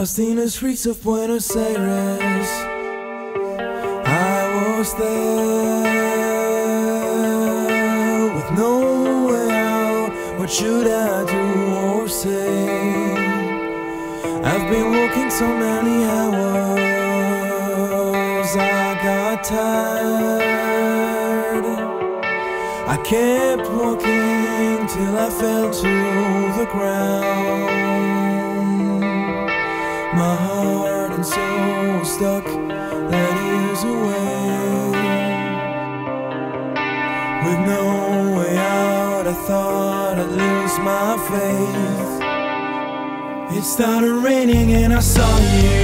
Lost in the streets of Buenos Aires, I was there with no way out. What should I do or say? I've been walking so many hours, I got tired. I kept walking till I fell to the ground. My heart and soul stuck light years away With no way out I thought I'd lose my faith. It started raining and I saw you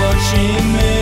watching me.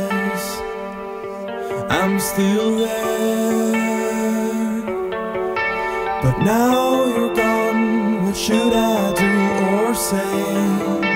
I'm still there But now you're gone What should I do or say?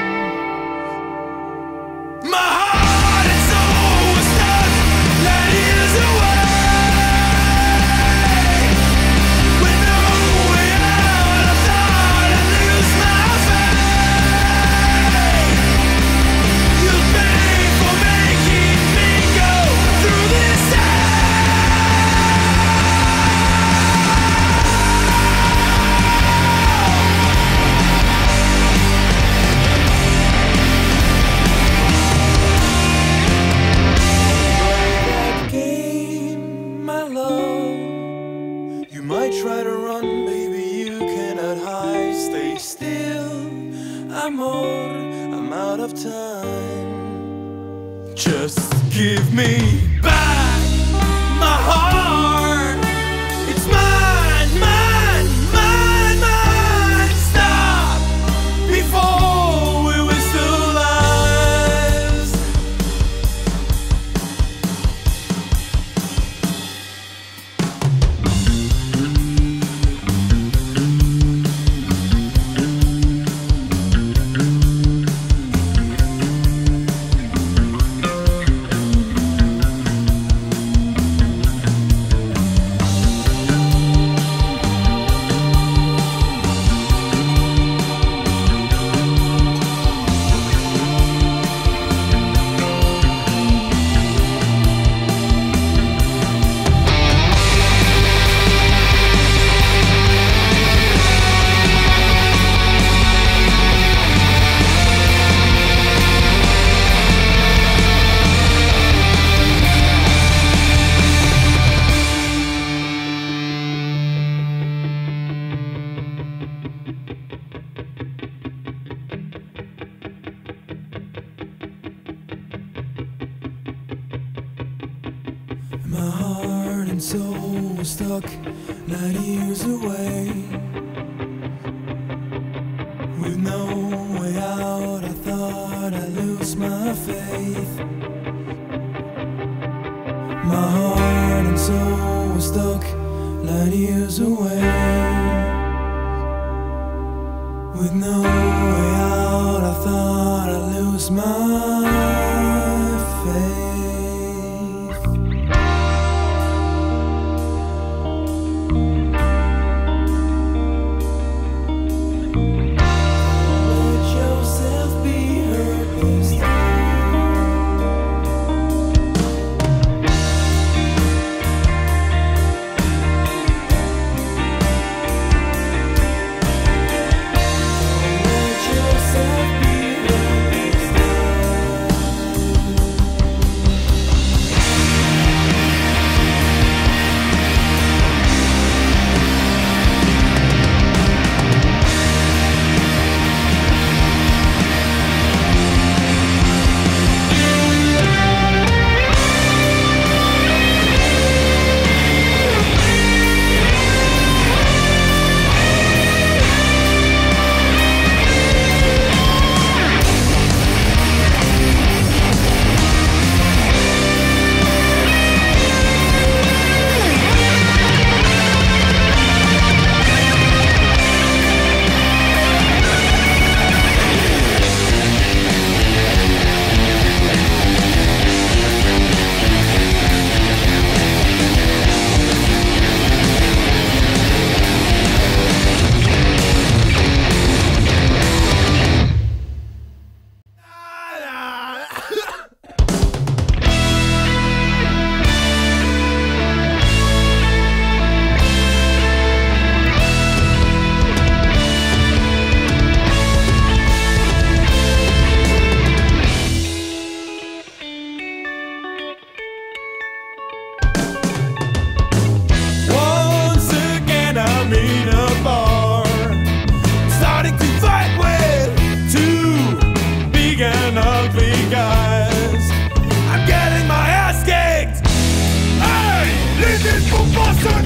Turn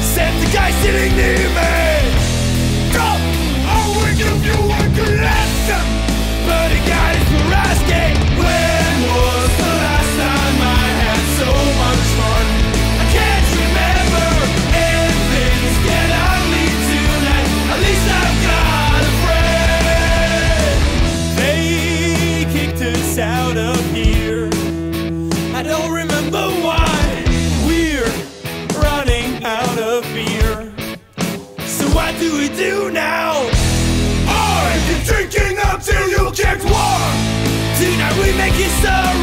Send the guy sitting near me we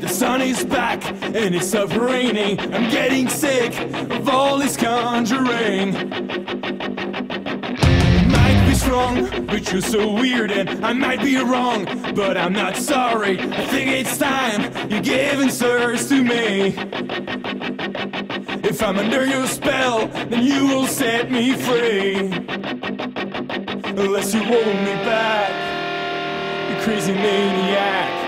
The sun is back and it's up raining. I'm getting sick of all this conjuring. Might be strong, but you're so weird, and I might be wrong, but I'm not sorry. I think it's time you're giving sirs to me. If I'm under your spell, then you will set me free. Unless you hold me back, you crazy maniac.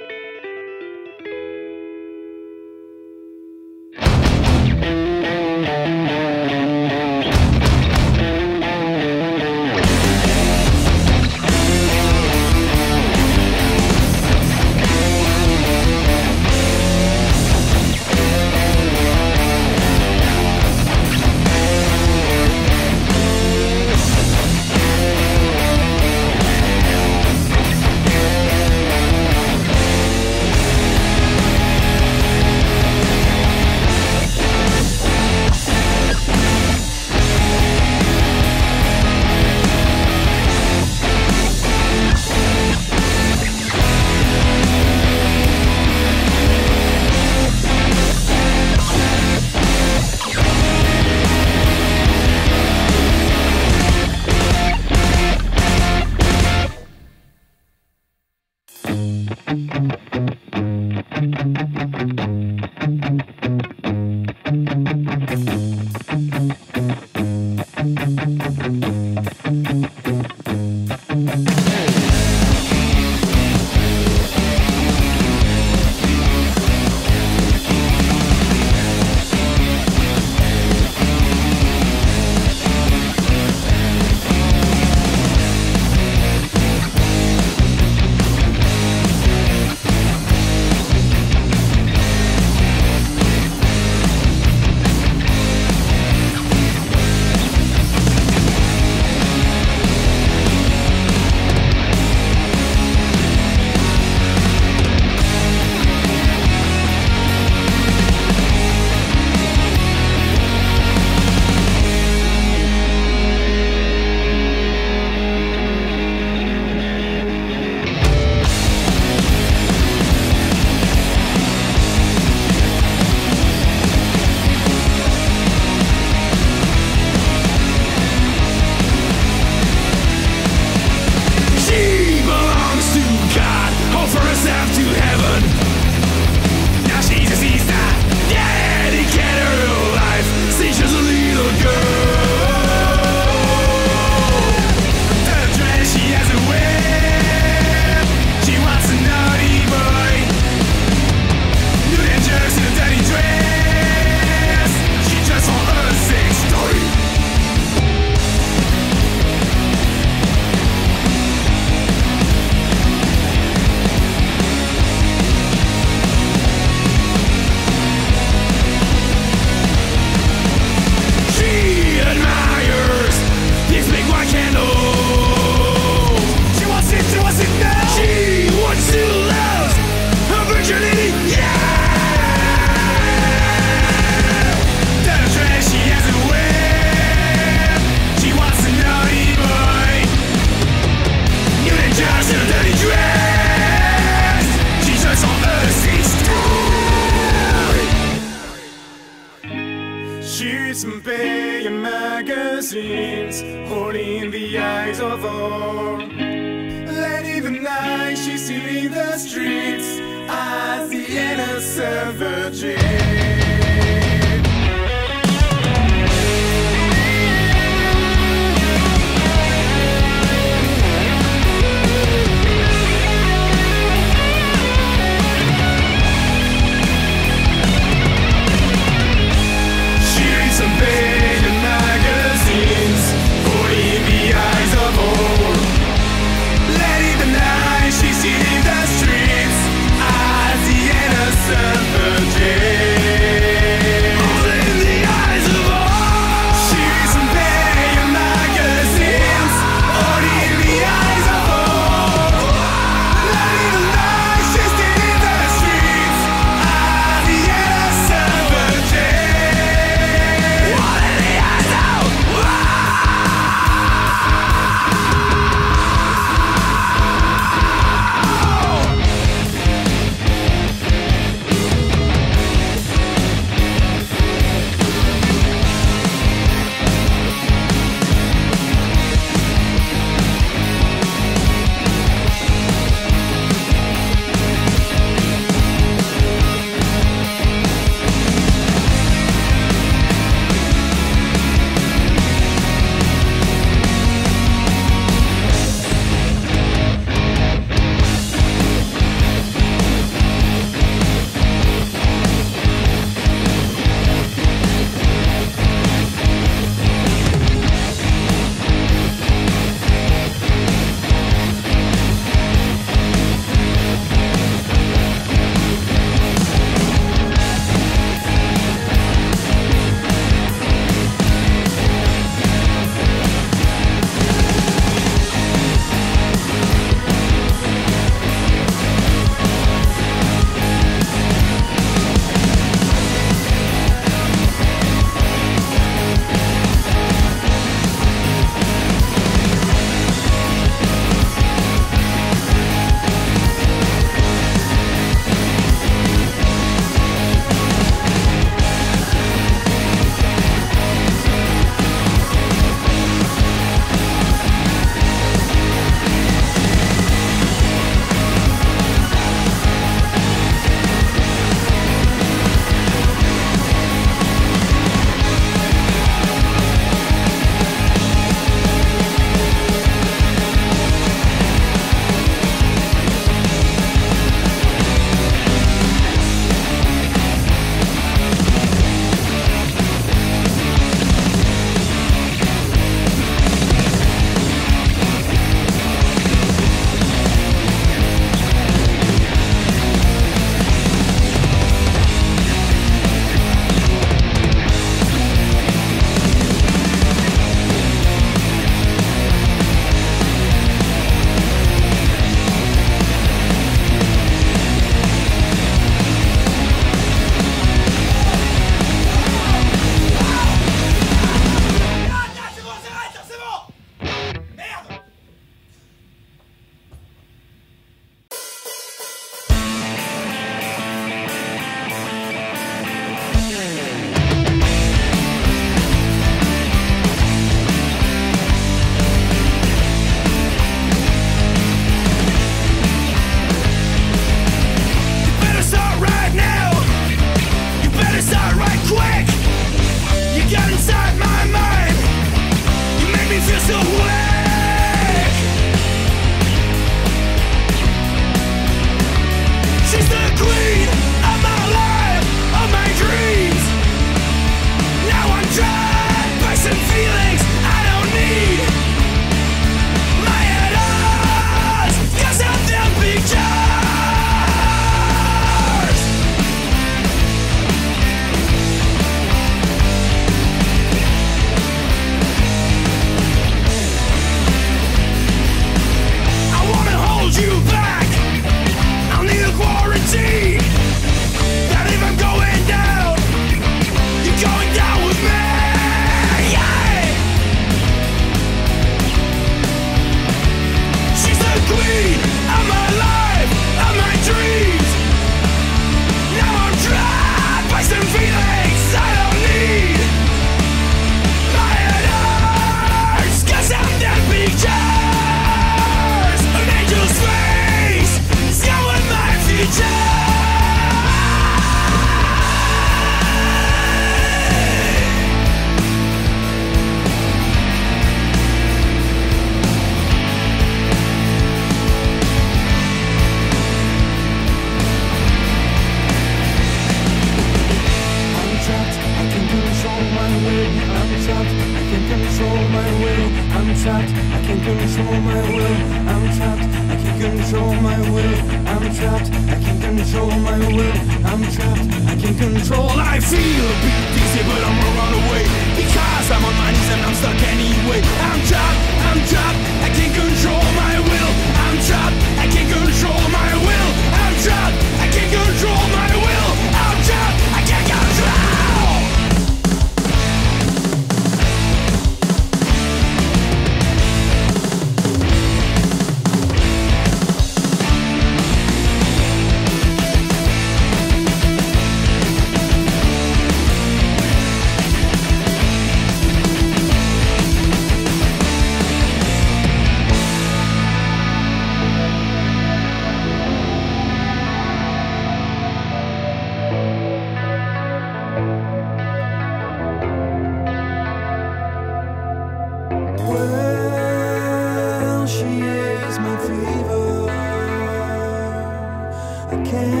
I can't,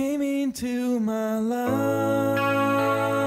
came into my life